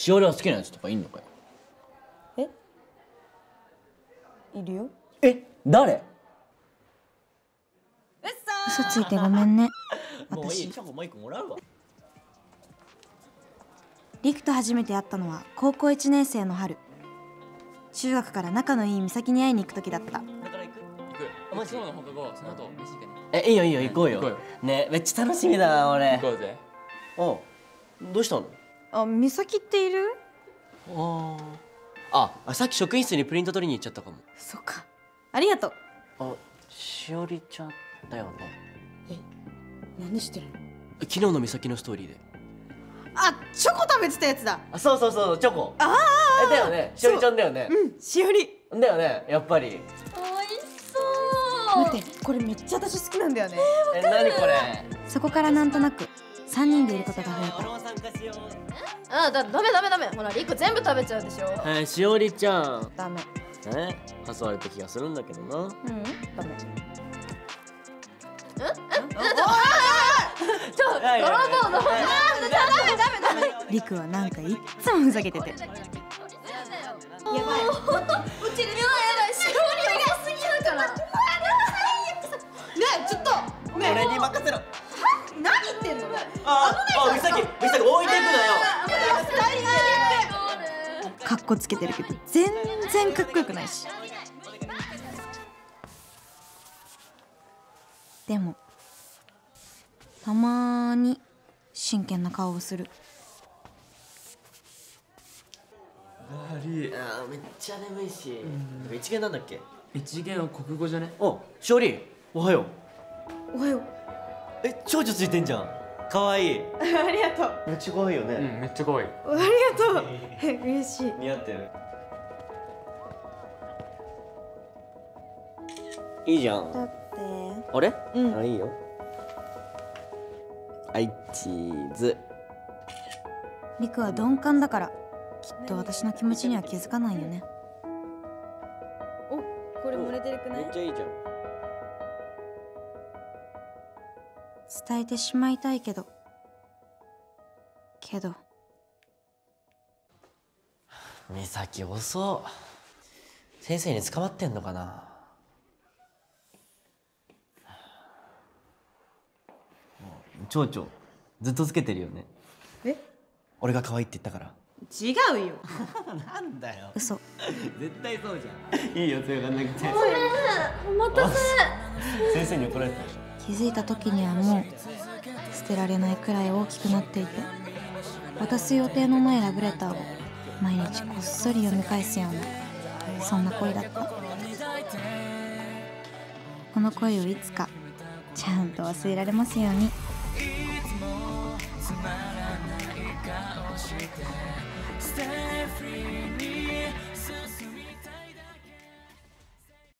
しおりは好きなやつとかいんのかよ？え？いるよ。え？誰？嘘。ついてごめんね。もういい。私。チョコもう一個もらうわ。リクと初めて会ったのは高校1年生の春。中学から仲のいい美咲に会いに行く時だった。だから行く？行く。あマジ今日の放課後その後飯行えいいよいいよ行こうよ。行こうよ。ねめっちゃ楽しみだな俺。行こうぜ。おう。どうしたの？あ美咲っている？あああさっき職員室にプリント取りに行っちゃったかも。そっか。ありがとう。あしおりちゃんだよね。何してるの？昨日の美咲のストーリーで。あチョコ食べてたやつだ。あそうそうそうチョコ。あえだよね。しおりちゃんだよね。う。んしおり。だよねやっぱり。美味しそう。待ってこれめっちゃ私好きなんだよね。え何これ？そこからなんとなく3人でいることが増えた。あだダメダメダメ。ほらリコ全部食べちゃうでしょ。はいしおりちゃん。ダメ。ね誘われた気がするんだけどな。うん。ダメ。ちょはいはいはい。泥棒のリクはなんかいっつもふざけてて。やばい。落ちるやばい。やばい。しおりがすぎるから。ねえちょっと。ね俺に任せろああ美咲美咲置いてくなよ。かっこつけてるけど全然かっこよくないし。でもたまーに真剣な顔をする。あーめっちゃ眠いし。一元なんだっけ？一元は国語じゃね？おしおりおはよう。おはよう。え蝶々ついてんじゃんかわい。い ありがとう。めっちゃかわいいよね、うんめっちゃ可愛い。ありがとう。え嬉しい。似合ってる。いいじゃん。だって。あれ？うん。あいいよ。はいチーズ。リクは鈍感だからきっと私の気持ちには気づかないよね。これ漏れてるくない？めっちゃいいじゃん伝えてしまいたいけど。けど。美咲遅先生に捕まってんのかな？蝶々ずっとつけてるよね。え？俺が可愛いって言ったから。違うよ。なんだよ。嘘。絶対そうじゃん。いいよ強がんなくて。お待たせ。先生に怒られた気づいた時にはもう捨てられないくらい大きくなっていて渡す予定のないラブレターを毎日こっそり読み返すようなそんな恋だった。この恋をいつかちゃんと忘れられますように。つまらない顔して